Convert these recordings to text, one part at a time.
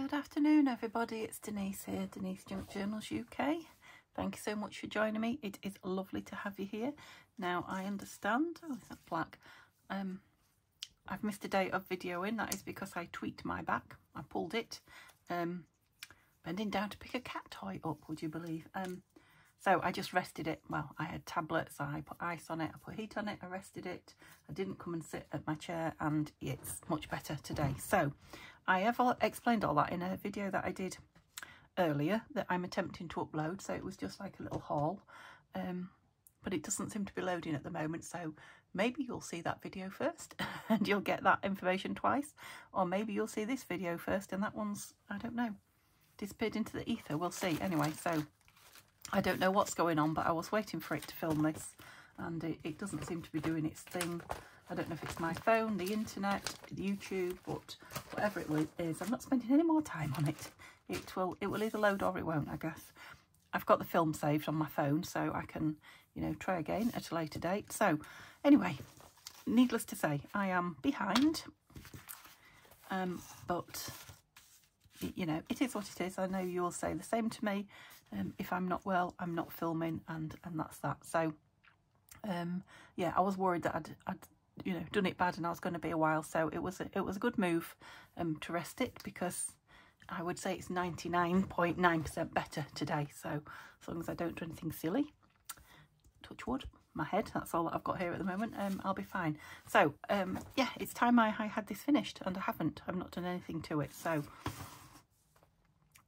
Good afternoon, everybody. It's Denise here, Denise Junk Journals UK. Thank you so much for joining me. It is lovely to have you here. Now, I understand, oh, is that black? Um, I've missed a day of videoing. That is because I tweaked my back. I pulled it, um, bending down to pick a cat toy up, would you believe? Um, so I just rested it. Well, I had tablets, I put ice on it, I put heat on it, I rested it. I didn't come and sit at my chair and it's much better today. So I have explained all that in a video that I did earlier that I'm attempting to upload. So it was just like a little haul. Um, but it doesn't seem to be loading at the moment. So maybe you'll see that video first and you'll get that information twice. Or maybe you'll see this video first and that one's, I don't know, disappeared into the ether. We'll see. Anyway, so I don't know what's going on, but I was waiting for it to film this and it, it doesn't seem to be doing its thing. I don't know if it's my phone, the internet, YouTube, but whatever it is, I'm not spending any more time on it. It will, it will either load or it won't, I guess. I've got the film saved on my phone, so I can, you know, try again at a later date. So, anyway, needless to say, I am behind. Um, but, you know, it is what it is. I know you'll say the same to me. Um, if I'm not well, I'm not filming, and and that's that. So, um, yeah, I was worried that I'd, I'd you know done it bad and I was going to be a while. So it was a, it was a good move um, to rest it because I would say it's 99.9% .9 better today. So as long as I don't do anything silly, touch wood, my head, that's all that I've got here at the moment, um, I'll be fine. So um, yeah, it's time I, I had this finished and I haven't. I've not done anything to it. So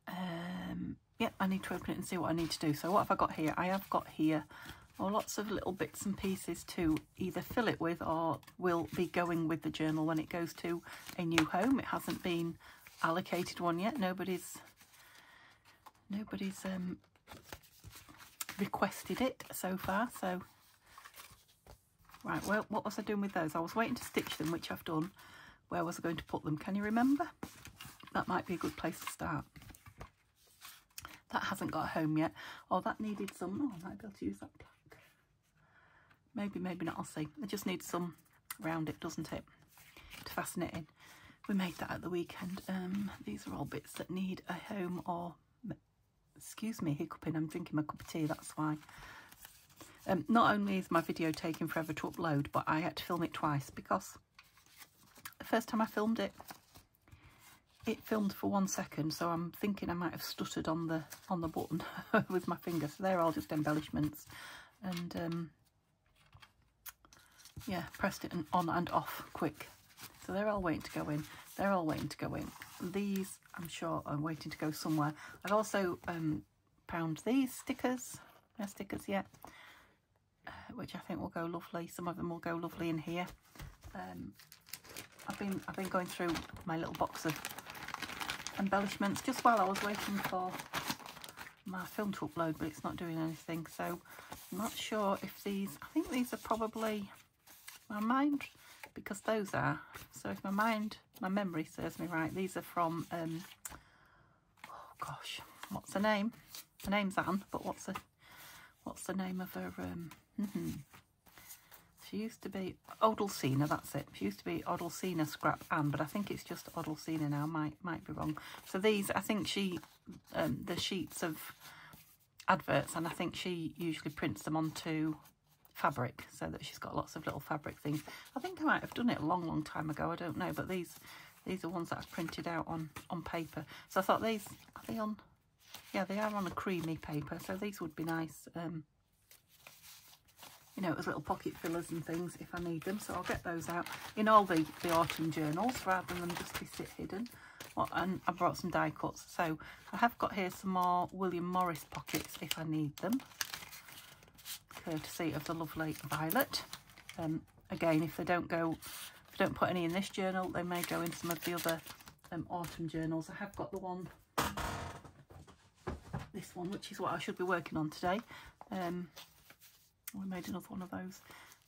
um, yeah, I need to open it and see what I need to do. So what have I got here? I have got here oh, lots of little bits and pieces to either fill it with or will be going with the journal when it goes to a new home. It hasn't been allocated one yet. Nobody's nobody's um, requested it so far. So right, well, what was I doing with those? I was waiting to stitch them, which I've done. Where was I going to put them? Can you remember? That might be a good place to start. That hasn't got home yet. Oh, that needed some. Oh, I might be able to use that. Maybe, maybe not. I'll see. It just needs some round it, doesn't it? To fasten it in. We made that at the weekend. Um, these are all bits that need a home or... Excuse me, hiccuping. I'm drinking my cup of tea, that's why. Um, not only is my video taking forever to upload, but I had to film it twice because the first time I filmed it, it filmed for one second so I'm thinking I might have stuttered on the on the button with my finger so they're all just embellishments and um, yeah pressed it on and off quick. So they're all waiting to go in. They're all waiting to go in. These I'm sure are waiting to go somewhere. I've also um, found these stickers. No stickers yet uh, which I think will go lovely. Some of them will go lovely in here. Um, I've been I've been going through my little box of embellishments just while I was waiting for my film to upload but it's not doing anything. So I'm not sure if these I think these are probably my mind because those are so if my mind my memory serves me right these are from um oh gosh what's the name her name's Anne but what's the what's the name of her um mm -hmm. She used to be Odalcina, that's it. She used to be Odalcina Scrap Anne, but I think it's just Odalcina now. Might might be wrong. So these, I think she, um, the sheets of adverts, and I think she usually prints them onto fabric so that she's got lots of little fabric things. I think I might have done it a long, long time ago. I don't know, but these these are ones that I've printed out on on paper. So I thought these are they on? Yeah, they are on a creamy paper. So these would be nice. Um, you know, as little pocket fillers and things if I need them. So I'll get those out in all the, the autumn journals rather than just be sit hidden. Well, and I brought some die cuts. So I have got here some more William Morris pockets if I need them. Courtesy of the lovely Violet. Um, again, if they don't go, if I don't put any in this journal, they may go in some of the other um, autumn journals. I have got the one, this one, which is what I should be working on today. Um, we made another one of those.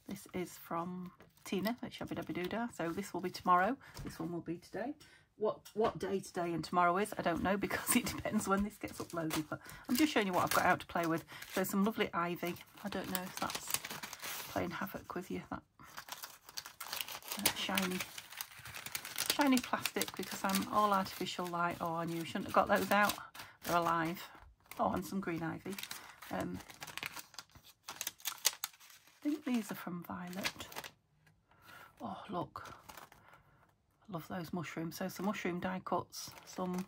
This is from Tina at Shabby Dabby Doodah. So this will be tomorrow. This one will be today. What what day today and tomorrow is, I don't know because it depends when this gets uploaded. But I'm just showing you what I've got out to play with. So some lovely ivy. I don't know if that's playing havoc with you. That, that shiny shiny plastic because I'm all artificial light. Oh, I knew shouldn't have got those out. They're alive. Oh, and some green ivy. Um, I think these are from Violet. Oh, look. I love those mushrooms. So some mushroom die cuts, some,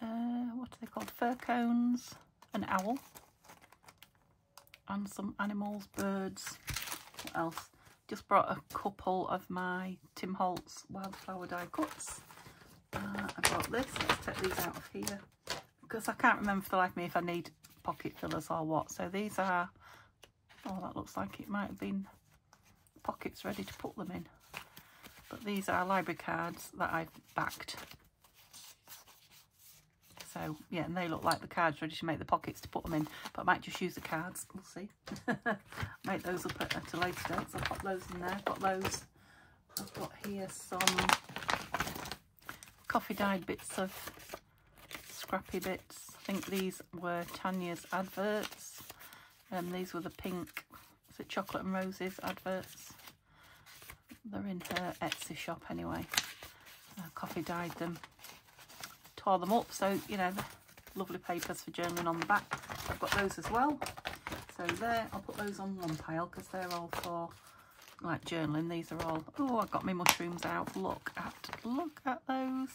uh, what are they called? Fir cones, an owl, and some animals, birds. What else? Just brought a couple of my Tim Holtz wildflower die cuts. Uh, I got this. Let's take these out of here because I can't remember for the life of me if I need pocket fillers or what. So these are, oh, that looks like it might have been pockets ready to put them in. But these are library cards that I've backed. So, yeah, and they look like the cards ready to make the pockets to put them in. But I might just use the cards. We'll see. make those up at, a later date. So I'll pop those in there. I've got those. I've got here some coffee dyed bits of scrappy bits. I think these were Tanya's adverts. And um, these were the pink, is it Chocolate and Roses adverts? They're in her Etsy shop anyway. Uh, coffee dyed them, tore them up. So, you know, lovely papers for journaling on the back. I've got those as well. So there, I'll put those on one pile because they're all for like journaling. These are all, oh, I've got my mushrooms out. Look at, look at those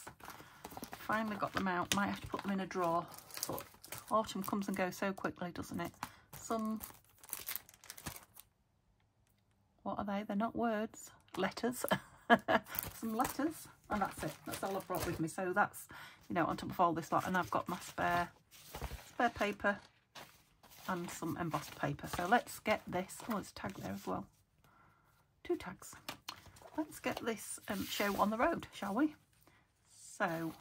finally got them out. Might have to put them in a drawer. But autumn comes and goes so quickly, doesn't it? Some... What are they? They're not words. Letters. Some letters. And that's it. That's all I've brought with me. So that's, you know, on top of all this lot. And I've got my spare, spare paper and some embossed paper. So let's get this. Oh, it's tagged there as well. Two tags. Let's get this um, show on the road, shall we? So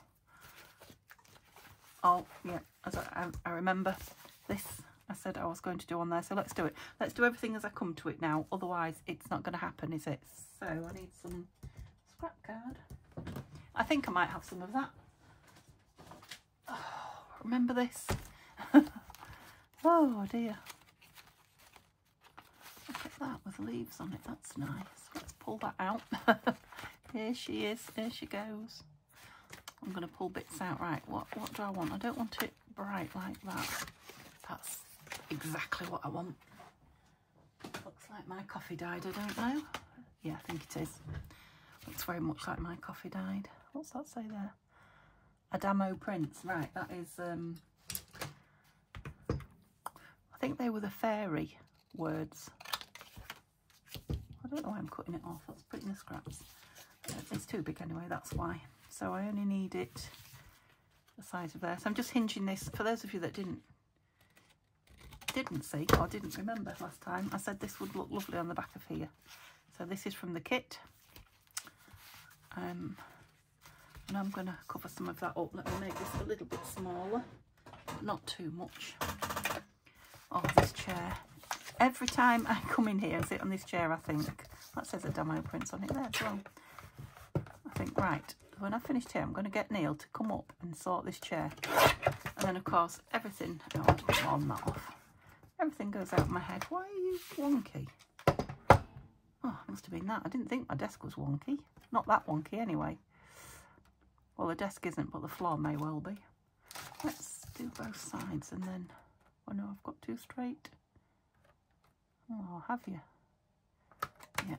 oh yeah as I, I remember this I said I was going to do on there so let's do it. Let's do everything as I come to it now otherwise it's not going to happen is it? So I need some scrap card. I think I might have some of that. Oh, remember this? Oh dear. Look at that with leaves on it that's nice. Let's pull that out. Here she is here she goes. I'm going to pull bits out. Right, what, what do I want? I don't want it bright like that. That's exactly what I want. Looks like my coffee dyed, I don't know. Yeah, I think it is. Looks very much like my coffee dyed. What's that say there? Adamo Prince. Right, that is... Um, I think they were the fairy words. I don't know why I'm cutting it off. Let's put in the scraps. It's too big anyway, that's why so I only need it the size of there. So I'm just hinging this, for those of you that didn't didn't see or didn't remember last time, I said this would look lovely on the back of here. So this is from the kit. Um, and I'm going to cover some of that up. Let me make this a little bit smaller, but not too much. of this chair. Every time I come in here and sit on this chair, I think, that says a demo prints on it there as well. I think, right, when I finished here, I'm going to get Neil to come up and sort this chair. And then, of course, everything... Oh, than that off. Goes out of my head. Why are you wonky? Oh, must have been that. I didn't think my desk was wonky. Not that wonky, anyway. Well, the desk isn't, but the floor may well be. Let's do both sides and then... Oh, no, I've got two straight. Oh, have you? Yeah,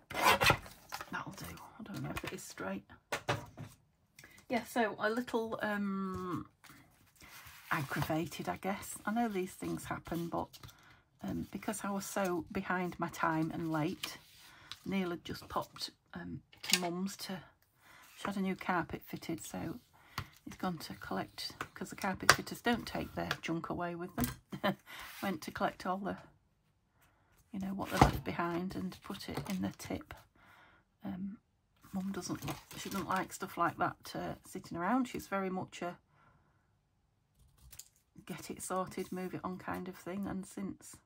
that'll do. I don't know if it is straight yeah, so a little um, aggravated, I guess. I know these things happen, but um, because I was so behind my time and late, Neil had just popped um, to Mum's to... She had a new carpet fitted, so he's gone to collect... Because the carpet fitters don't take their junk away with them. Went to collect all the, you know, what they left behind and put it in the tip. Um, Mum doesn't, she doesn't like stuff like that uh, sitting around. She's very much a get it sorted, move it on kind of thing. And since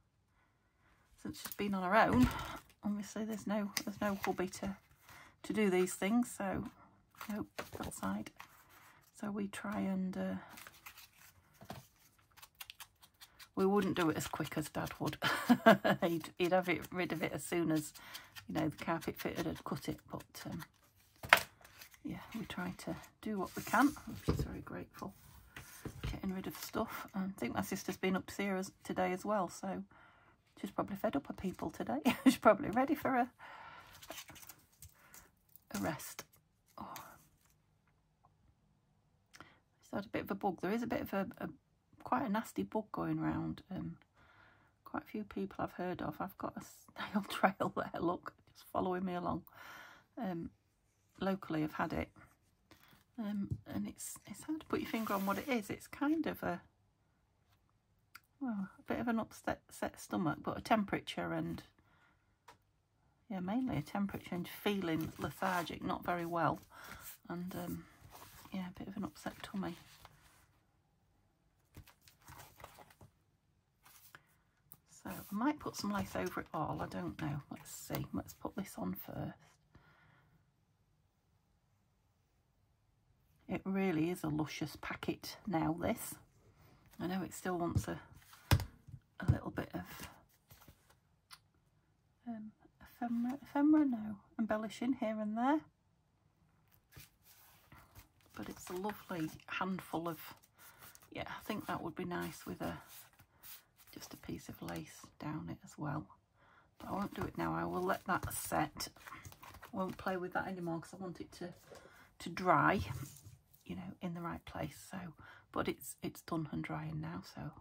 since she's been on her own, obviously there's no there's no hubby to to do these things. So nope, that side. So we try and uh, we wouldn't do it as quick as Dad would. he'd, he'd have it rid of it as soon as, you know, the carpet fitter had cut it. But um, yeah, we try to do what we can. Just very grateful. Getting rid of stuff. I think my sister's been upstairs today as well, so she's probably fed up with people today. she's probably ready for a, a rest. Oh. She's had a bit of a bug. There is a bit of a, a quite a nasty bug going around. Um, quite a few people I've heard of. I've got a snail trail there, look, just following me along. Um, locally have had it. Um, and it's it's hard to put your finger on what it is. It's kind of a well, a bit of an upset set stomach, but a temperature and yeah, mainly a temperature and feeling lethargic, not very well, and um, yeah, a bit of an upset tummy. So I might put some lace over it all. I don't know. Let's see. Let's put this on first. It really is a luscious packet now, this. I know it still wants a, a little bit of um, ephemera, ephemera, embellishing here and there. But it's a lovely handful of, yeah, I think that would be nice with a just a piece of lace down it as well. But I won't do it now. I will let that set. I won't play with that anymore because I want it to to dry you know, in the right place. So, but it's it's done and drying now. So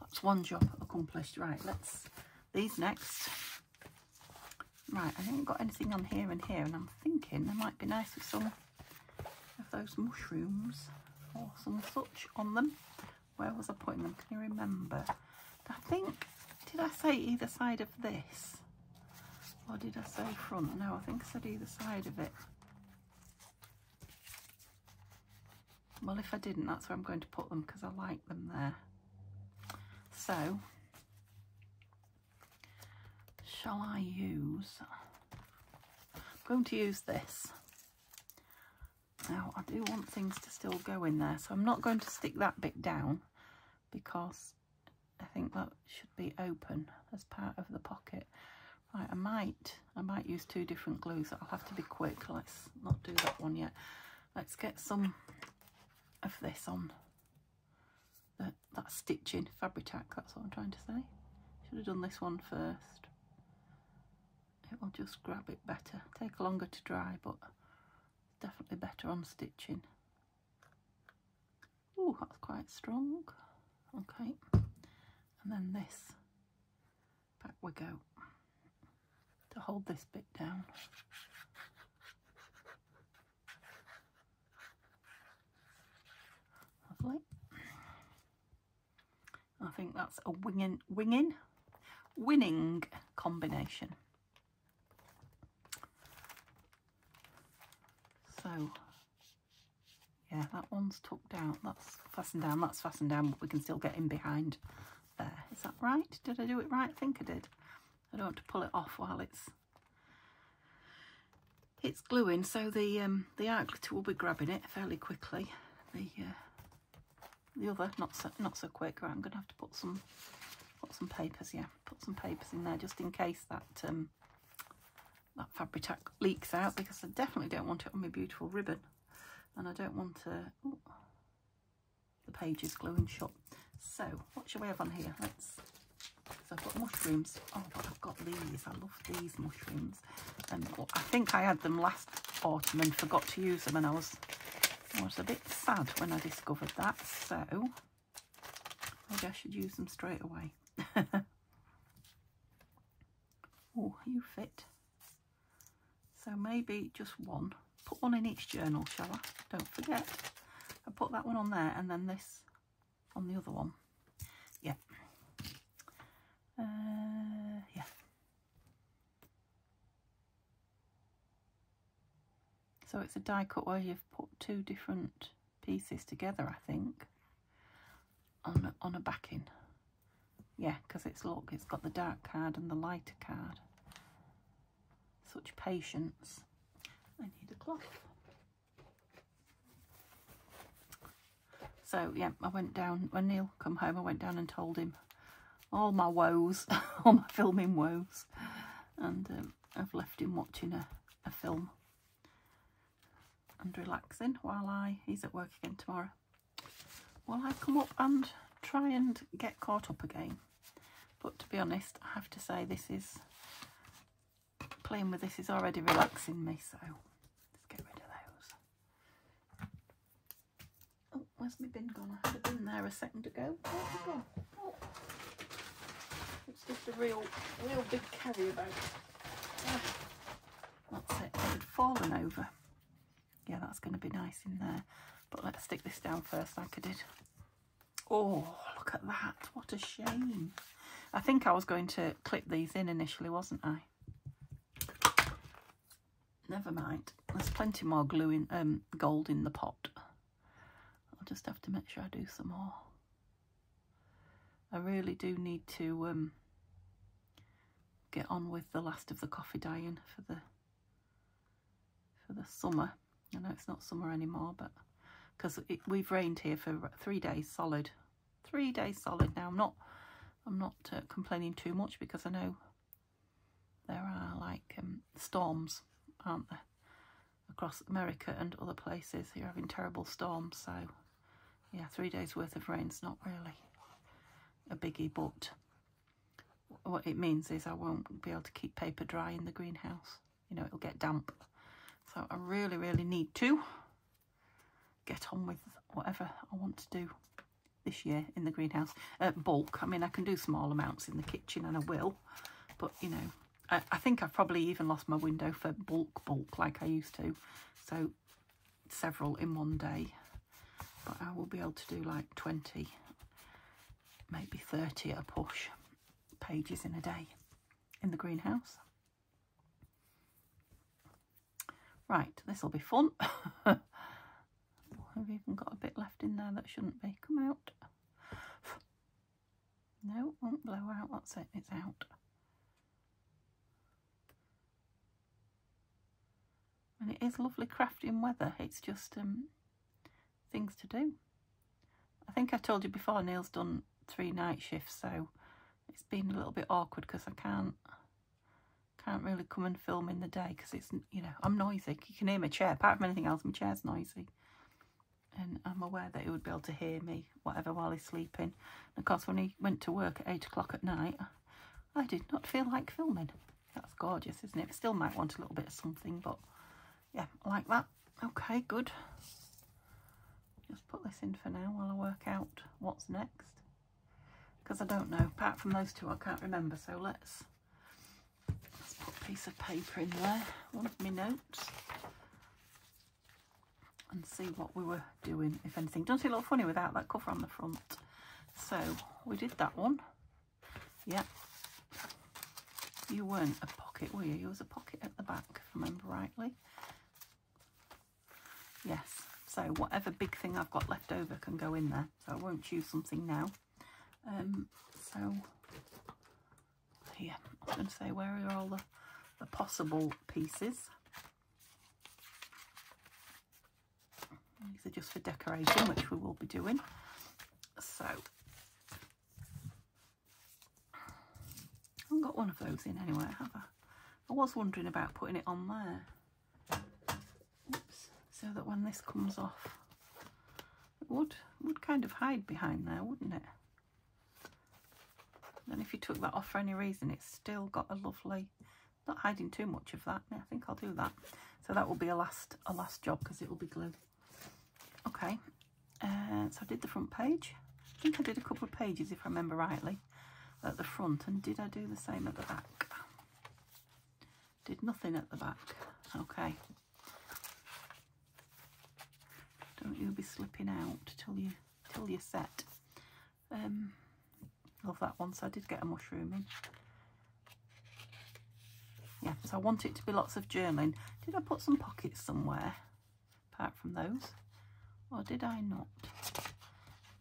that's one job accomplished. Right, let's these next. Right, I haven't got anything on here and here, and I'm thinking there might be nice with some of those mushrooms or some such on them. Where was I putting them? Can you remember? I think, did I say either side of this? Or did I say front? No, I think I said either side of it. Well, if I didn't, that's where I'm going to put them because I like them there. So, shall I use... I'm going to use this. Now, I do want things to still go in there, so I'm not going to stick that bit down because I think that should be open as part of the pocket. Right, I might, I might use two different glues. I'll have to be quick. Let's not do that one yet. Let's get some of this on that, stitching Fabri-Tac, that's what I'm trying to say. Should have done this one first. It will just grab it better. Take longer to dry, but definitely better on stitching. Oh, that's quite strong. Okay. And then this. Back we go. To hold this bit down. lovely. I think that's a winging, winging, winning combination. So, yeah, that one's tucked out. That's fastened down. That's fastened down, but we can still get in behind there. Is that right? Did I do it right? I think I did. I don't want to pull it off while it's it's gluing, so the um, the glitter will be grabbing it fairly quickly. The uh, the other not so not so quick right i'm gonna have to put some put some papers yeah put some papers in there just in case that um that Fabri-Tac leaks out because i definitely don't want it on my beautiful ribbon and i don't want to ooh, the pages gluing shut so what should we have on here let's so I've got mushrooms. Oh, I've got these. I love these mushrooms. And I think I had them last autumn and forgot to use them and I was was a bit sad when I discovered that, so maybe I should use them straight away. oh, you fit. So maybe just one. Put one in each journal, shall I? Don't forget. I put that one on there and then this on the other one. Yeah. Uh, yeah. So it's a die cut where you've put two different pieces together, I think, on, on a backing. Yeah, because it's, look, it's got the dark card and the lighter card. Such patience. I need a cloth. So, yeah, I went down, when Neil come home, I went down and told him all my woes, all my filming woes. And um, I've left him watching a, a film and relaxing while I, he's at work again tomorrow, while I come up and try and get caught up again. But to be honest, I have to say this is, playing with this is already relaxing me, so let's get rid of those. Oh, where's my bin gone? I had a bin there a second ago. Oh. It's just a real, real big carrier bag. Ah, that's it. It had fallen over. Yeah, that's going to be nice in there. But let's stick this down first like I did. Oh, look at that. What a shame. I think I was going to clip these in initially, wasn't I? Never mind. There's plenty more glue in, um, gold in the pot. I'll just have to make sure I do some more. I really do need to um, get on with the last of the coffee dyeing for the for the summer. I know it's not summer anymore, but because we've rained here for three days solid, three days solid now. I'm not I'm not uh, complaining too much because I know there are like um, storms, aren't there, across America and other places. You're having terrible storms, so yeah, three days worth of rain's not really a biggie, but what it means is I won't be able to keep paper dry in the greenhouse. You know, it'll get damp. So I really, really need to get on with whatever I want to do this year in the greenhouse. Uh, bulk, I mean, I can do small amounts in the kitchen and I will, but you know, I, I think I've probably even lost my window for bulk, bulk like I used to. So several in one day, but I will be able to do like 20, maybe 30 at a push pages in a day in the greenhouse. Right, this will be fun. I've even got a bit left in there that shouldn't be. Come out. No, won't blow out. That's it. It's out. And it is lovely crafting weather. It's just um, things to do. I think I told you before Neil's done three night shifts, so it's been a little bit awkward because I can't can't really come and film in the day because it's, you know, I'm noisy. You can hear my chair. Apart from anything else, my chair's noisy. And I'm aware that he would be able to hear me, whatever, while he's sleeping. And of course, when he went to work at 8 o'clock at night, I did not feel like filming. That's gorgeous, isn't it? Still might want a little bit of something, but yeah, like that. Okay, good. Just put this in for now while I work out what's next. Because I don't know. Apart from those two, I can't remember. So let's piece of paper in there, one of my notes, and see what we were doing, if anything. Doesn't it look funny without that cover on the front? So, we did that one. Yeah. You weren't a pocket, were you? You was a pocket at the back, if I remember rightly. Yes. So, whatever big thing I've got left over can go in there. So, I won't choose something now. Um, so, here, I was going to say, where are all the the possible pieces. These are just for decoration, which we will be doing. So, I haven't got one of those in anywhere, have I? I was wondering about putting it on there. Oops. So that when this comes off, it would, would kind of hide behind there, wouldn't it? And if you took that off for any reason, it's still got a lovely not hiding too much of that. I think I'll do that. So that will be a last a last job because it will be glue. Okay, uh, so I did the front page. I think I did a couple of pages if I remember rightly at the front. And did I do the same at the back? Did nothing at the back. Okay. Don't you be slipping out till you till you're set. Um, love that one. So I did get a mushroom in yeah so I want it to be lots of journaling did I put some pockets somewhere apart from those? Or did I not?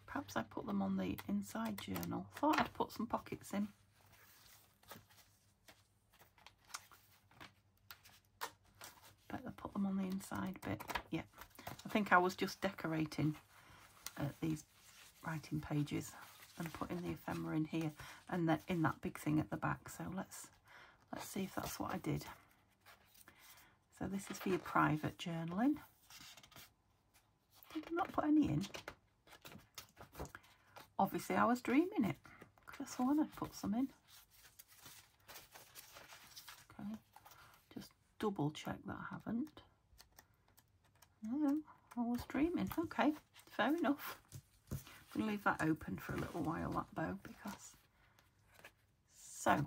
Perhaps I put them on the inside journal. Thought I'd put some pockets in. But I put them on the inside bit. Yeah I think I was just decorating uh, these writing pages and putting the ephemera in here and that in that big thing at the back. So let's Let's see if that's what I did. So this is for your private journaling. Did I not put any in? Obviously I was dreaming it. Could have sworn I'd put some in. Okay, just double check that I haven't. No, I was dreaming. Okay, fair enough. I'm going to leave that open for a little while, that bow, because... So,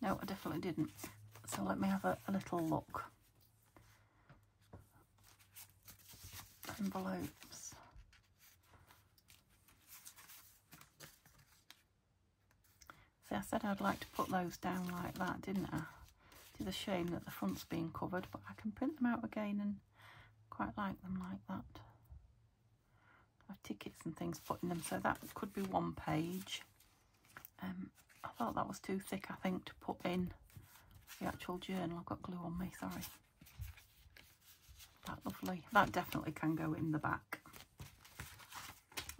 No, I definitely didn't. So let me have a, a little look. Envelopes. See, I said I'd like to put those down like that, didn't I? It is a shame that the front's being covered, but I can print them out again and quite like them like that. I have tickets and things put in them, so that could be one page. Um, I thought that was too thick, I think, to put in the actual journal. I've got glue on me, sorry. That lovely. That definitely can go in the back.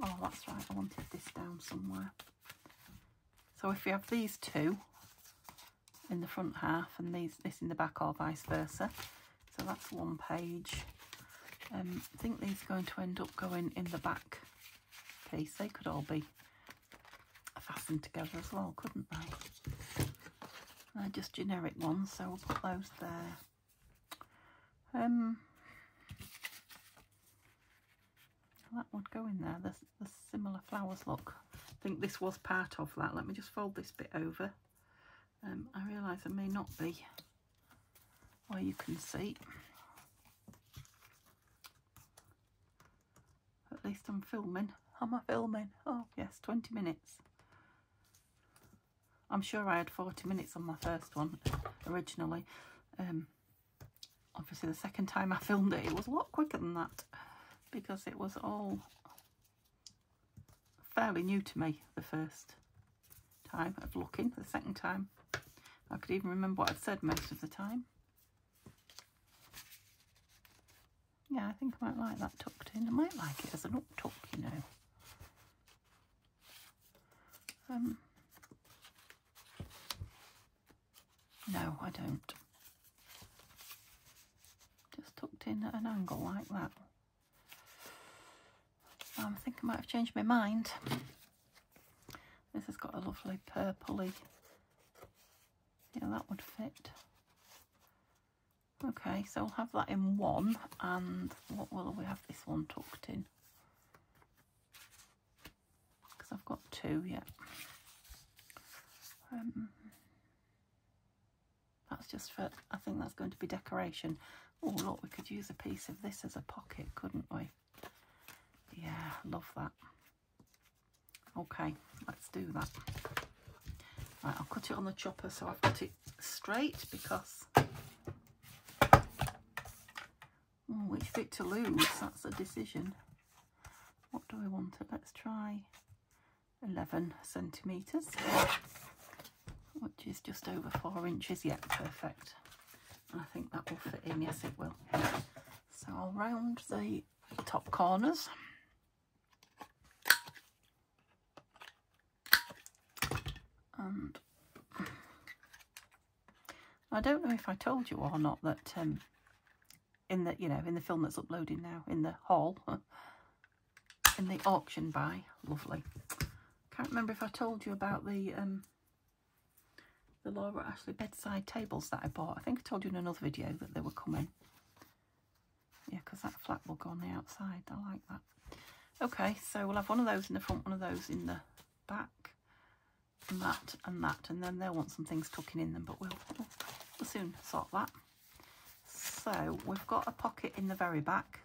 Oh, that's right. I wanted this down somewhere. So if you have these two in the front half and these this in the back or vice versa. So that's one page. Um, I think these are going to end up going in the back piece. They could all be fastened together as well, couldn't they? They're just generic ones, so we'll put those there. Um, that would go in there, the, the similar flowers look. I think this was part of that. Let me just fold this bit over. Um, I realise I may not be where you can see. At least I'm filming. Am I filming? Oh yes, 20 minutes. I'm sure I had 40 minutes on my first one originally. Um, obviously the second time I filmed it, it was a lot quicker than that because it was all fairly new to me the first time of looking. The second time, I could even remember what I'd said most of the time. Yeah, I think I might like that tucked in. I might like it as an up tuck, you know. Um, No, I don't. Just tucked in at an angle like that. Um, I think I might have changed my mind. This has got a lovely purpley. Yeah, that would fit. Okay, so I'll have that in one. And what will we have this one tucked in? Because I've got two, yeah. Um, that's just for, I think that's going to be decoration. Oh, look, we could use a piece of this as a pocket, couldn't we? Yeah, love that. Okay, let's do that. Right, I'll cut it on the chopper so I've got it straight because... Oh, which bit to lose? That's a decision. What do we want? Let's try 11 centimetres which is just over four inches. Yeah, perfect. I think that will fit in. Yes, it will. So I'll round the top corners. And I don't know if I told you or not that um, in the, you know, in the film that's uploading now, in the haul in the auction buy, lovely. Can't remember if I told you about the um, the Laura Ashley bedside tables that I bought. I think I told you in another video that they were coming. Yeah, because that flap will go on the outside. I like that. Okay, so we'll have one of those in the front, one of those in the back, and that and that. And then they'll want some things tucking in them, but we'll, we'll soon sort that. So we've got a pocket in the very back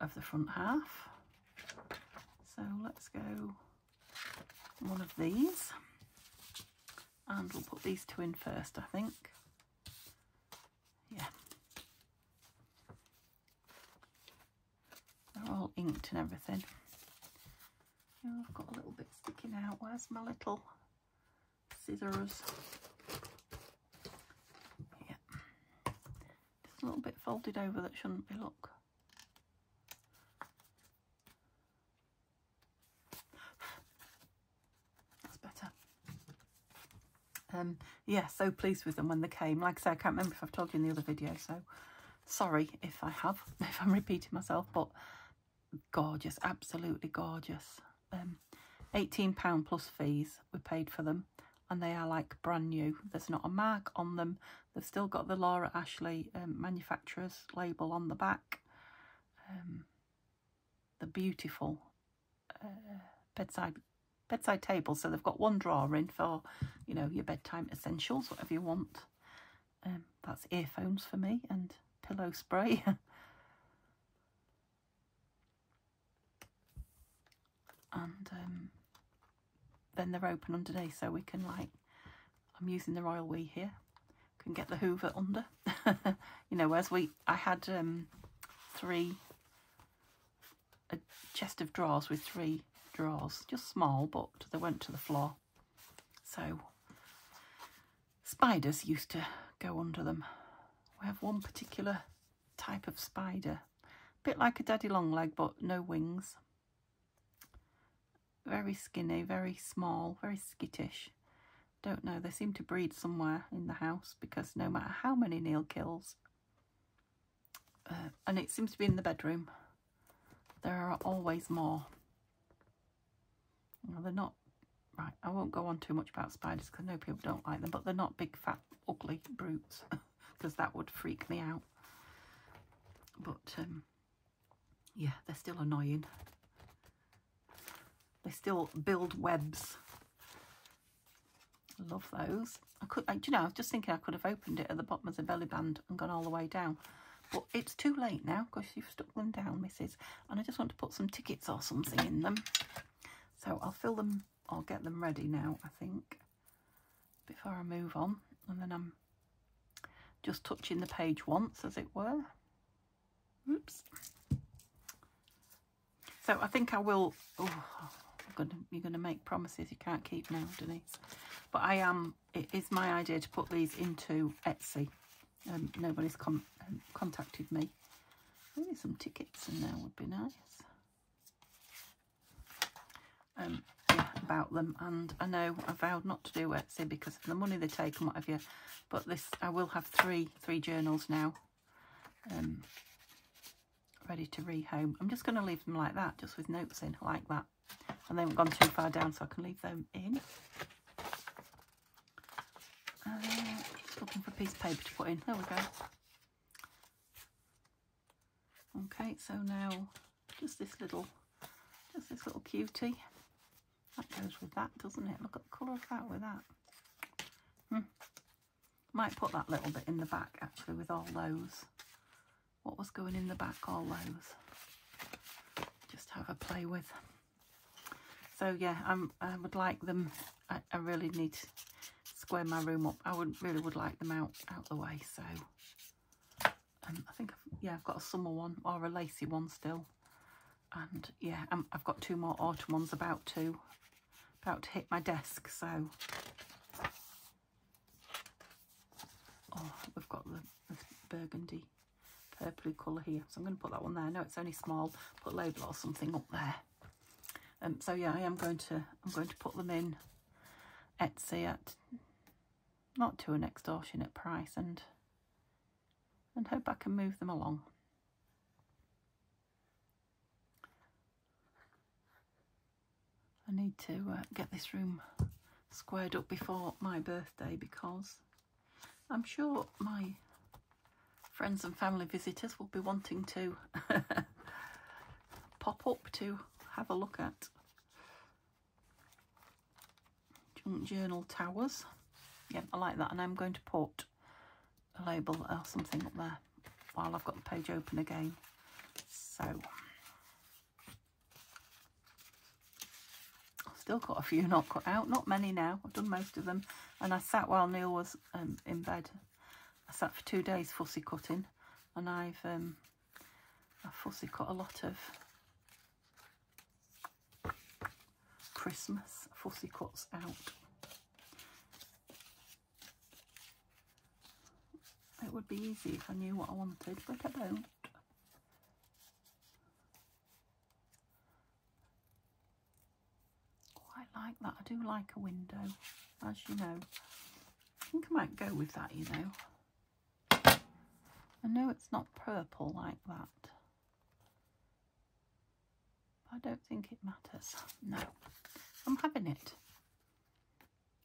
of the front half. So let's go one of these and we'll put these two in first I think. Yeah. They're all inked and everything. Oh, I've got a little bit sticking out. Where's my little scissors? Yeah. Just a little bit folded over that shouldn't be look um, yeah, so pleased with them when they came. Like I say, I can't remember if I've told you in the other video, so sorry if I have, if I'm repeating myself, but gorgeous, absolutely gorgeous. Um, £18 plus fees we paid for them and they are like brand new. There's not a mark on them. They've still got the Laura Ashley um, manufacturer's label on the back. Um, the beautiful uh, bedside bedside table. So they've got one drawer in for, you know, your bedtime essentials, whatever you want. Um, that's earphones for me and pillow spray. and um, then they're open underneath so we can like I'm using the royal we here can get the hoover under you know whereas we I had um three a chest of drawers with three drawers just small but they went to the floor so spiders used to go under them we have one particular type of spider a bit like a daddy long leg but no wings very skinny, very small, very skittish. Don't know, they seem to breed somewhere in the house because no matter how many Neil kills, uh, and it seems to be in the bedroom, there are always more. Well, they're not, right, I won't go on too much about spiders because know people don't like them, but they're not big, fat, ugly brutes because that would freak me out. But, um, yeah, they're still annoying. They still build webs. Love those. I could, I, do you know, I was just thinking I could have opened it at the bottom of the belly band and gone all the way down. But it's too late now because you've stuck them down, missus. And I just want to put some tickets or something in them. So I'll fill them, I'll get them ready now, I think, before I move on. And then I'm just touching the page once, as it were. Oops. So I think I will... Oh, gonna you're gonna make promises you can't keep now, Denise. But I am. It is my idea to put these into Etsy. Um, nobody's com um, contacted me. Maybe some tickets in there would be nice. Um, yeah, about them. And I know I vowed not to do Etsy because of the money they take and whatever. But this, I will have three three journals now. Um, ready to rehome. I'm just going to leave them like that, just with notes in, like that and they haven't gone too far down so I can leave them in. Uh, looking for a piece of paper to put in. There we go. Okay, so now just this little, just this little cutie. That goes with that, doesn't it? Look at the colour of that with that. Hmm. Might put that little bit in the back actually with all those. What was going in the back, all those. Just have a play with so yeah I'm, I would like them I, I, really need to square my room up I would really would like them out out the way so um, I think I've, yeah I've got a summer one or a lacy one still and yeah i have got two more autumn ones about to about to hit my desk so. Oh we've got the, the burgundy purpley colour here. So I'm going to put that one there. No it's only small. Put label or something up there. Um, so yeah, I am going to I'm going to put them in Etsy at not to an extortionate price and and hope I can move them along. I need to uh, get this room squared up before my birthday because I'm sure my friends and family visitors will be wanting to pop up to have a look at. Junk Journal Towers. Yeah, I like that. And I'm going to put a label or something up there while I've got the page open again. So, I've still got a few not cut out. Not many now. I've done most of them. And I sat while Neil was um, in bed. I sat for two days fussy cutting. And I've um, I fussy cut a lot of Christmas fussy cuts out. It would be easy if I knew what I wanted, but I don't. Quite like that. I do like a window, as you know. I think I might go with that, you know. I know it's not purple like that. I don't think it matters. No, I'm having it.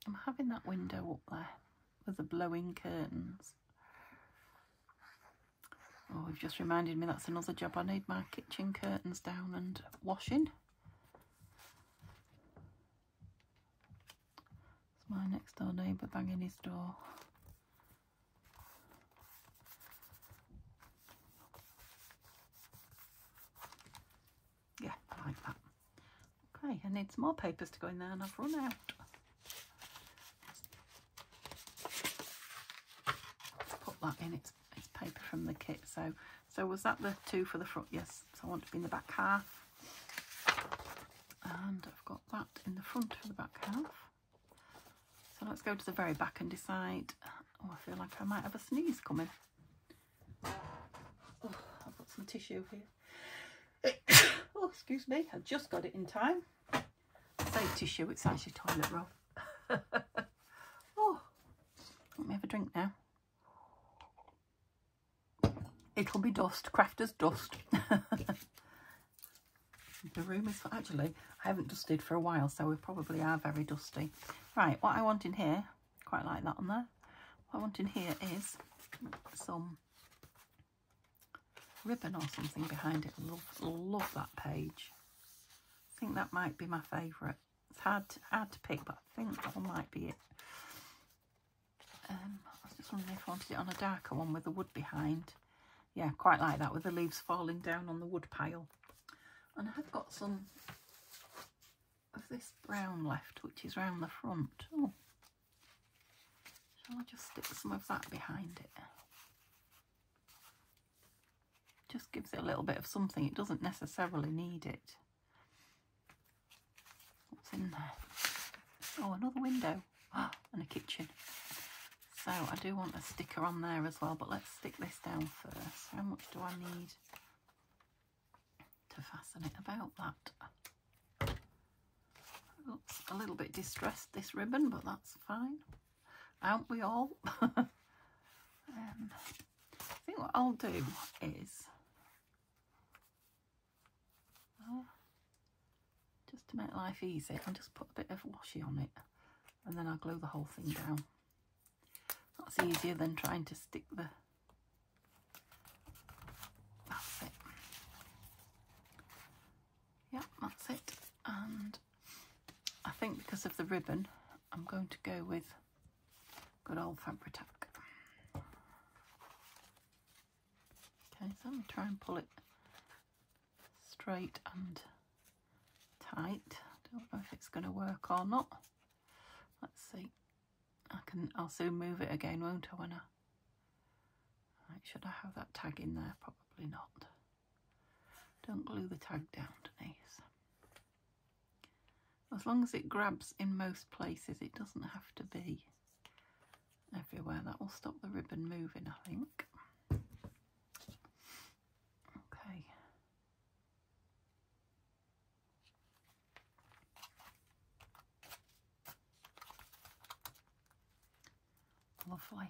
I'm having that window up there with the blowing curtains. Oh, you've just reminded me that's another job. I need my kitchen curtains down and washing. My next door neighbour banging his door. Yeah, I like that. Okay, I need some more papers to go in there and I've run out. Let's Put that in, it's, it's paper from the kit. So, so was that the two for the front? Yes, so I want to be in the back half. And I've got that in the front for the back half. So let's go to the very back and decide. Oh, I feel like I might have a sneeze coming. Oh, I've got some tissue here. oh, excuse me, I just got it in time. Say tissue, it's actually toilet roll. oh, let me have a drink now. It'll be dust, crafter's dust. the room is, actually, I haven't dusted for a while, so we probably are very dusty. Right, what I want in here, quite like that on there. What I want in here is some ribbon or something behind it. Love, love that page. I think that might be my favourite. It's hard to, hard to pick, but I think that one might be it. Um, I was just wondering if I wanted it on a darker one with the wood behind. Yeah, quite like that with the leaves falling down on the wood pile. And I've got some of this brown left, which is round the front. Oh. Shall I just stick some of that behind it? Just gives it a little bit of something. It doesn't necessarily need it. What's in there? Oh, another window. Ah, and a kitchen. So I do want a sticker on there as well, but let's stick this down first. How much do I need to fasten it about that? Looks a little bit distressed, this ribbon, but that's fine. Aren't we all? um, I think what I'll do is, uh, just to make life easy, I'll just put a bit of washi on it and then I'll glue the whole thing down. That's easier than trying to stick the, that's it. Yep, that's it. And I think because of the ribbon, I'm going to go with good old Fabri-Tac. Okay, so I'm going to try and pull it straight and tight. Don't know if it's going to work or not. Let's see. I can. I'll soon move it again, won't I? When I. Right, should I have that tag in there? Probably not. Don't glue the tag down, Denise. As long as it grabs in most places, it doesn't have to be everywhere. That will stop the ribbon moving, I think. Okay. Lovely.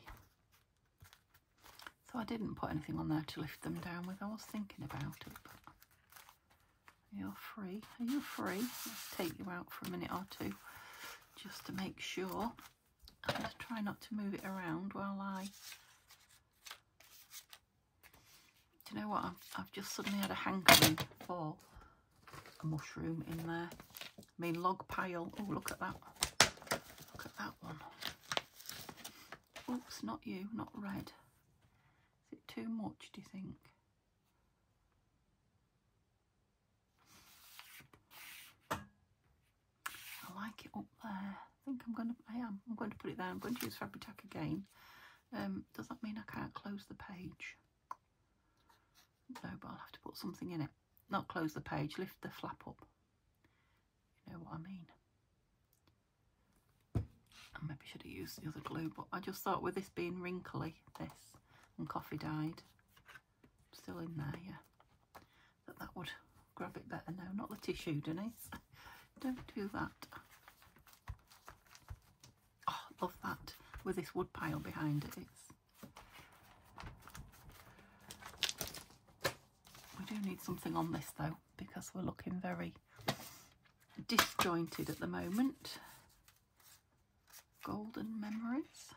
So I didn't put anything on there to lift them down with. I was thinking about it, you're free. Are you free? Let's take you out for a minute or two just to make sure. And just try not to move it around while I... Do you know what? I've, I've just suddenly had a hankering for a mushroom in there. I mean, log pile. Oh, look at that. Look at that one. Oops, not you, not red. Is it too much, do you think? Like it up there. I think I'm going to, I am, I'm going to put it there. I'm going to use Fabri-Tac again. Um, does that mean I can't close the page? No, but I'll have to put something in it. Not close the page, lift the flap up. You know what I mean. I maybe should have used the other glue, but I just thought with this being wrinkly, this, and coffee dyed, still in there, yeah, that that would grab it better. No, not the tissue, Denise. Don't do that. Love that. with this wood pile behind it. It's we do need something on this though because we're looking very disjointed at the moment. Golden memories.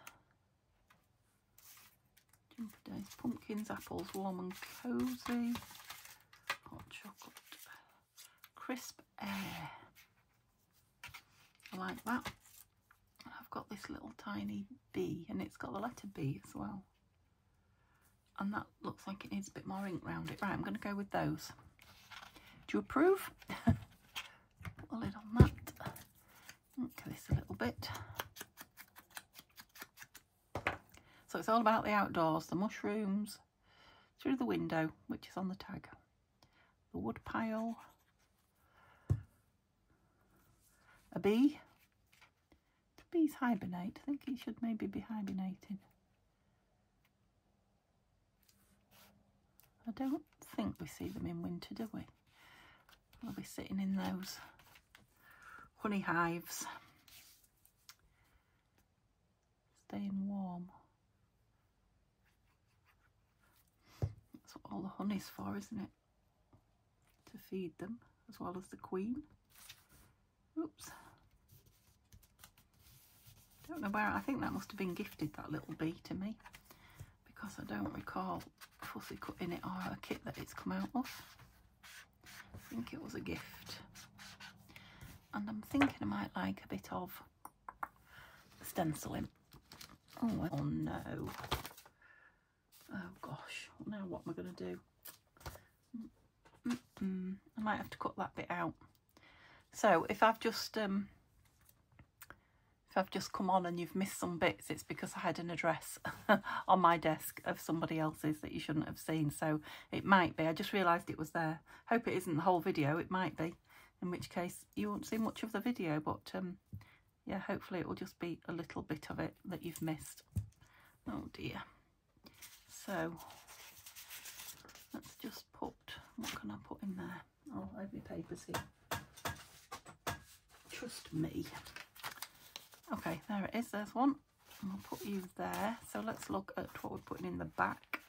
Jumper days, pumpkins, apples, warm and cosy. Hot chocolate. Crisp air. I like that. Got this little tiny B and it's got the letter B as well. And that looks like it needs a bit more ink around it. Right, I'm going to go with those. Do you approve? Put a lid on that. Ink this a little bit. So it's all about the outdoors, the mushrooms, through the window, which is on the tag, the wood pile, a bee. Bees hibernate. I think he should maybe be hibernating. I don't think we see them in winter, do we? They'll be sitting in those honey hives, staying warm. That's what all the honey's for, isn't it? To feed them, as well as the queen. Oops. Don't know where, I think that must have been gifted, that little bee, to me. Because I don't recall fussy cutting it or a kit that it's come out of. I think it was a gift. And I'm thinking I might like a bit of stenciling. Oh, oh no. Oh gosh, now what am I going to do? Mm -mm. I might have to cut that bit out. So if I've just um, if I've just come on and you've missed some bits, it's because I had an address on my desk of somebody else's that you shouldn't have seen. So it might be. I just realised it was there. Hope it isn't the whole video. It might be. In which case you won't see much of the video. But um, yeah, hopefully it will just be a little bit of it that you've missed. Oh dear. So let's just put, what can I put in there? Oh, I have my papers here. Trust me. Okay, there it is. There's one. And I'll put you there. So let's look at what we're putting in the back.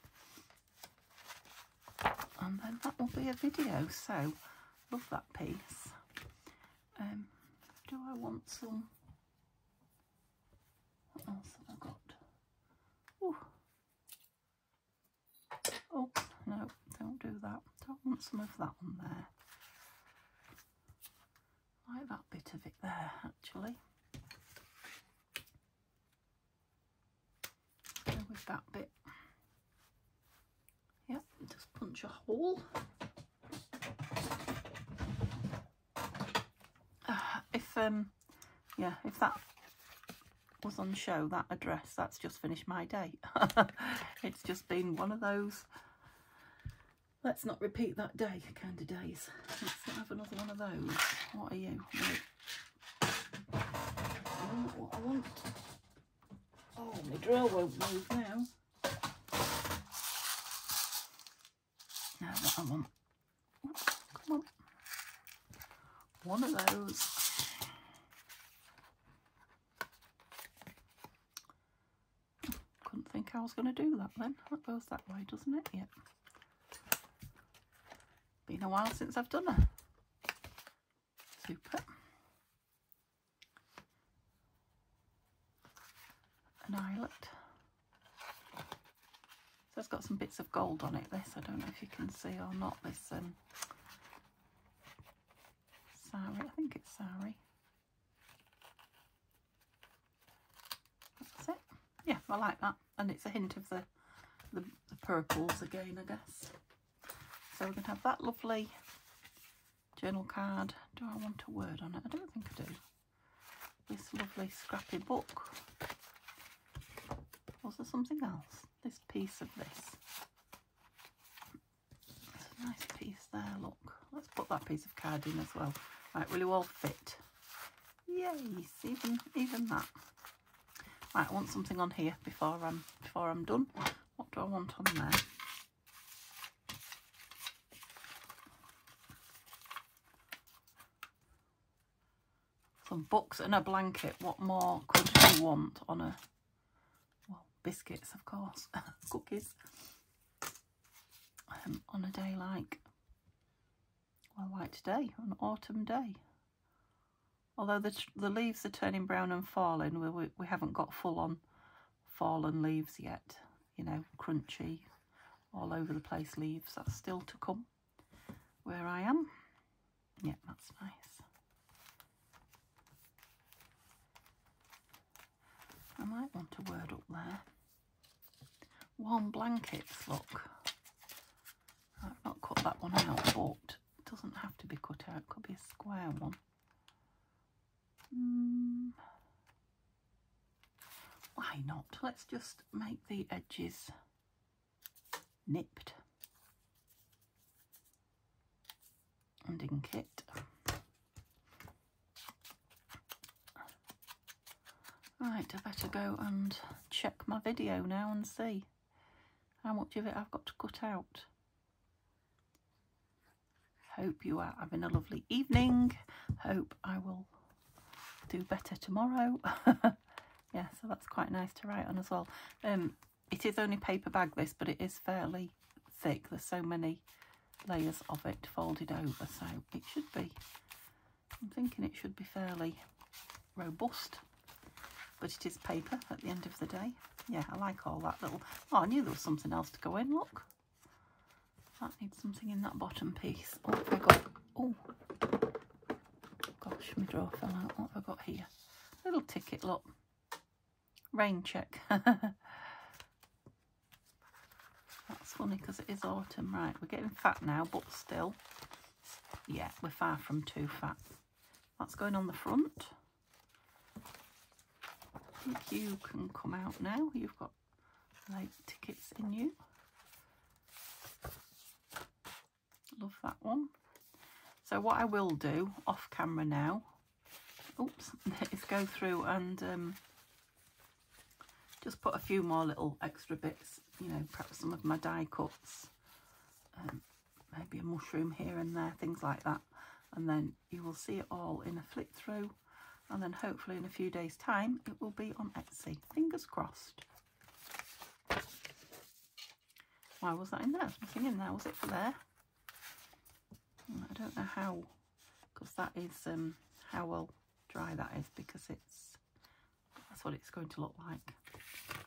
And then that will be a video. So, love that piece. Um, do I want some... What else have I got? Ooh. Oh, no, don't do that. Don't want some of that on there. I like that bit of it there, actually. With that bit. Yep, just punch a hole. Uh, if um, yeah, if that was on show, that address, that's just finished my day. it's just been one of those. Let's not repeat that day kind of days. Let's not have another one of those. What are you? I want. Oh, my drill won't move now. Now that I come on. One of those. Couldn't think I was going to do that then. That goes that way, doesn't it? Yep. Been a while since I've done it. Super. An eyelet. So it's got some bits of gold on it, this. I don't know if you can see or not, this um, sari. I think it's sari. That's it. Yeah, I like that. And it's a hint of the, the, the purples again, I guess. So we're going to have that lovely journal card. Do I want a word on it? I don't think I do. This lovely scrappy book. There something else? This piece of this. It's a nice piece there, look. Let's put that piece of card in as well. Right, will you all fit? Yes, even even that. Right, I want something on here before I'm before I'm done. What do I want on there? Some books and a blanket. What more could you want on a biscuits, of course, cookies, um, on a day like, well, like today, an autumn day. Although the, the leaves are turning brown and falling, we, we, we haven't got full on fallen leaves yet. You know, crunchy, all over the place leaves. That's still to come where I am. Yeah, that's nice. I might want a word up there. Warm blankets, look. I've not cut that one out, but it doesn't have to be cut out. It could be a square one. Mm. Why not? Let's just make the edges nipped and ink it. Right, I better go and check my video now and see how much of it I've got to cut out. Hope you are having a lovely evening. Hope I will do better tomorrow. yeah, so that's quite nice to write on as well. Um, it is only paper bag this, but it is fairly thick. There's so many layers of it folded over, so it should be, I'm thinking it should be fairly robust but it is paper at the end of the day. Yeah, I like all that little... Oh, I knew there was something else to go in, look. That needs something in that bottom piece. Oh, I got... Oh, gosh, my drawer fell out. What have I got here? Little ticket, look. Rain check. That's funny because it is autumn. Right, we're getting fat now, but still, yeah, we're far from too fat. That's going on the front think you can come out now. You've got like tickets in you. Love that one. So what I will do off camera now, oops, is go through and um, just put a few more little extra bits, you know, perhaps some of my die cuts, um, maybe a mushroom here and there, things like that. And then you will see it all in a flip through and then hopefully in a few days time it will be on Etsy fingers crossed. Why was that in there? Nothing in there was it for there? I don't know how because that is um, how well dry that is because it's that's what it's going to look like.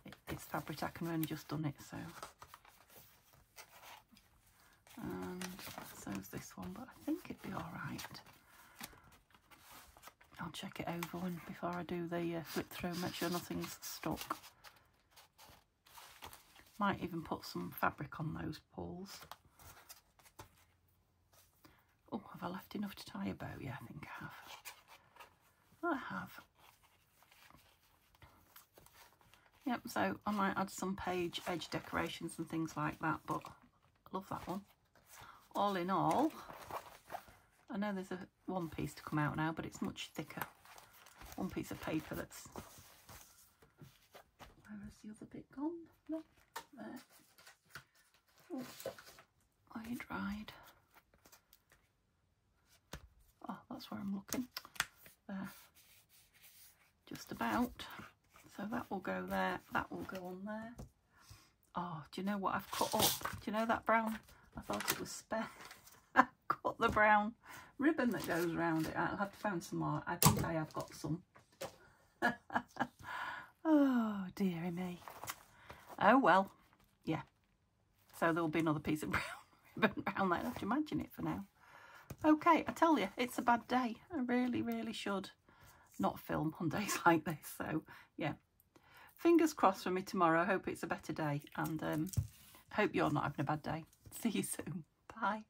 It, it's Fabri-Tac and only just done it so. And so's this one but I think it'd be all right I'll check it over when, before I do the uh, flip through, make sure nothing's stuck. Might even put some fabric on those pulls. Oh, have I left enough to tie a bow? Yeah, I think I have. I have. Yep, so I might add some page edge decorations and things like that, but I love that one. All in all, I know there's a one piece to come out now, but it's much thicker. One piece of paper that's... Where has the other bit gone? Look, there. Oh, you dried? Oh, that's where I'm looking. There. Just about. So that will go there. That will go on there. Oh, do you know what I've cut up? Do you know that brown? I thought it was spare. The brown ribbon that goes around it. I'll have to find some more. I think I have got some. oh, dearie me. Oh, well. Yeah. So there will be another piece of brown ribbon around there. I have to imagine it for now. Okay, I tell you, it's a bad day. I really, really should not film on days like this. So, yeah. Fingers crossed for me tomorrow. Hope it's a better day. And um, hope you're not having a bad day. See you soon. Bye.